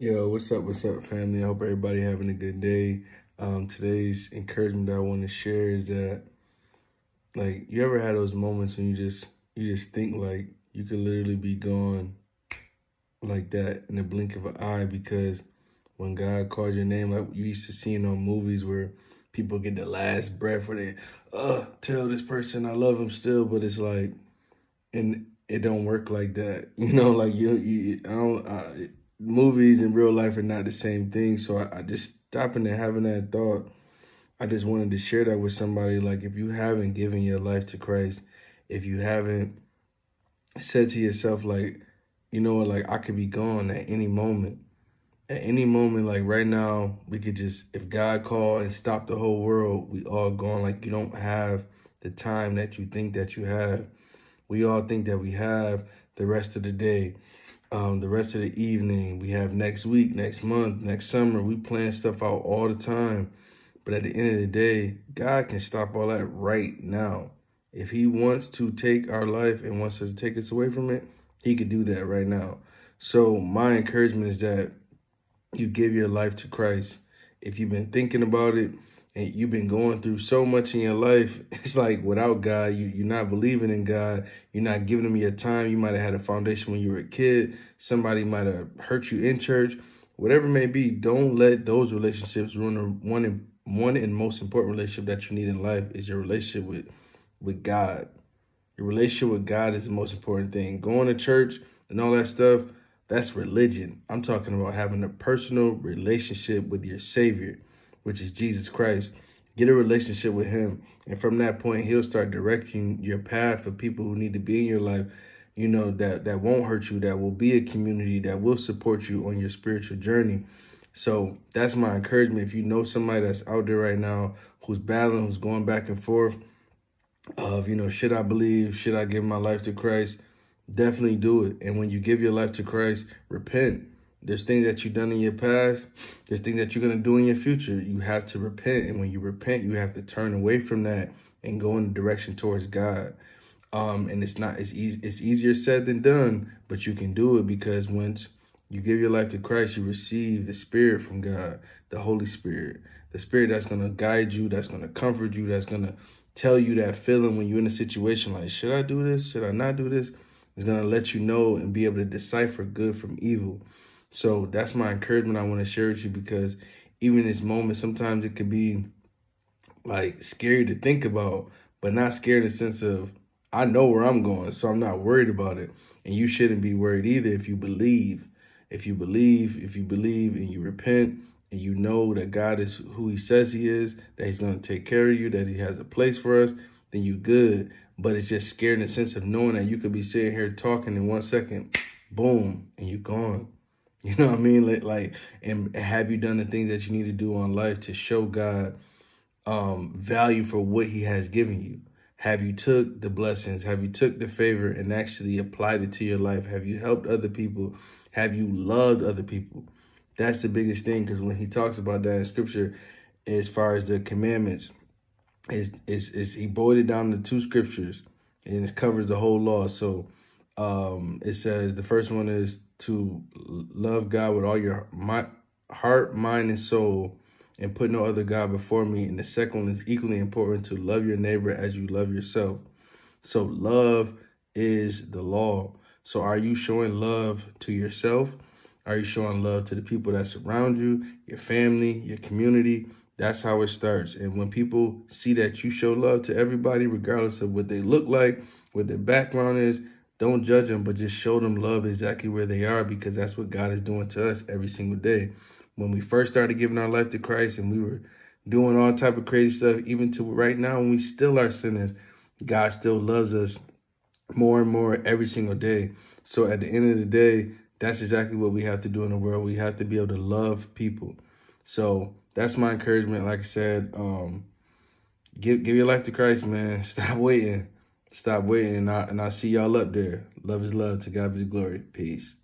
Yo, what's up? What's up, family? I hope everybody having a good day. Um, today's encouragement that I want to share is that, like, you ever had those moments when you just you just think like you could literally be gone like that in the blink of an eye because when God called your name, like you used to see in on movies where people get the last breath where they, uh, tell this person I love him still, but it's like, and it don't work like that. You know, like you, you I don't. I, movies and real life are not the same thing. So I, I just stopping and having that thought. I just wanted to share that with somebody. Like, if you haven't given your life to Christ, if you haven't said to yourself, like, you know what, like, I could be gone at any moment. At any moment, like right now, we could just, if God called and stopped the whole world, we all gone. Like, you don't have the time that you think that you have. We all think that we have the rest of the day um, the rest of the evening. We have next week, next month, next summer. We plan stuff out all the time. But at the end of the day, God can stop all that right now. If he wants to take our life and wants us to take us away from it, he could do that right now. So my encouragement is that you give your life to Christ. If you've been thinking about it, and you've been going through so much in your life, it's like without God, you, you're not believing in God. You're not giving him your time. You might have had a foundation when you were a kid. Somebody might have hurt you in church. Whatever it may be, don't let those relationships ruin the one and one and most important relationship that you need in life is your relationship with with God. Your relationship with God is the most important thing. Going to church and all that stuff, that's religion. I'm talking about having a personal relationship with your Savior which is Jesus Christ. Get a relationship with him. And from that point, he'll start directing your path for people who need to be in your life, you know, that, that won't hurt you, that will be a community, that will support you on your spiritual journey. So that's my encouragement. If you know somebody that's out there right now who's battling, who's going back and forth of, you know, should I believe, should I give my life to Christ? Definitely do it. And when you give your life to Christ, repent there's things that you've done in your past. There's things that you're going to do in your future. You have to repent. And when you repent, you have to turn away from that and go in the direction towards God. Um, and it's not, it's easy, it's easier said than done, but you can do it because once you give your life to Christ, you receive the spirit from God, the Holy Spirit, the spirit that's going to guide you, that's going to comfort you, that's going to tell you that feeling when you're in a situation like, should I do this? Should I not do this? It's going to let you know and be able to decipher good from evil. So that's my encouragement I want to share with you because even this moment, sometimes it could be like scary to think about, but not scared in the sense of I know where I'm going, so I'm not worried about it. And you shouldn't be worried either if you believe. If you believe, if you believe and you repent and you know that God is who he says he is, that he's going to take care of you, that he has a place for us, then you're good. But it's just scared in the sense of knowing that you could be sitting here talking in one second, boom, and you're gone. You know what I mean? Like, like, and have you done the things that you need to do on life to show God um, value for what he has given you? Have you took the blessings? Have you took the favor and actually applied it to your life? Have you helped other people? Have you loved other people? That's the biggest thing because when he talks about that in scripture, as far as the commandments, is is is he boiled it down to two scriptures and it covers the whole law. So um, it says the first one is to love God with all your my, heart, mind, and soul, and put no other God before me. And the second one is equally important to love your neighbor as you love yourself. So love is the law. So are you showing love to yourself? Are you showing love to the people that surround you, your family, your community? That's how it starts. And when people see that you show love to everybody, regardless of what they look like, what their background is, don't judge them, but just show them love exactly where they are because that's what God is doing to us every single day. When we first started giving our life to Christ and we were doing all type of crazy stuff, even to right now when we still are sinners, God still loves us more and more every single day. So at the end of the day, that's exactly what we have to do in the world. We have to be able to love people. So that's my encouragement. Like I said, um, give give your life to Christ, man. Stop waiting. Stop waiting, and, I, and I'll see y'all up there. Love is love. To God be the glory. Peace.